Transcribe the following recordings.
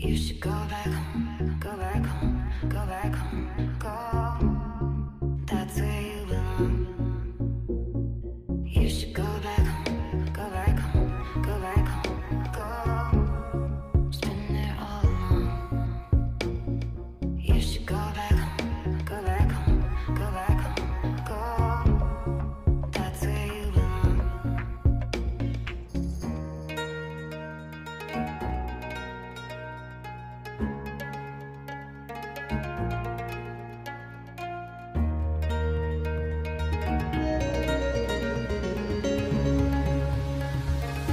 You should go back home, go back home, go back home, go.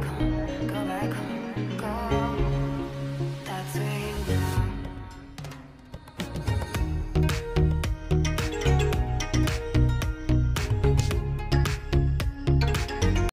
back home, go back home, go.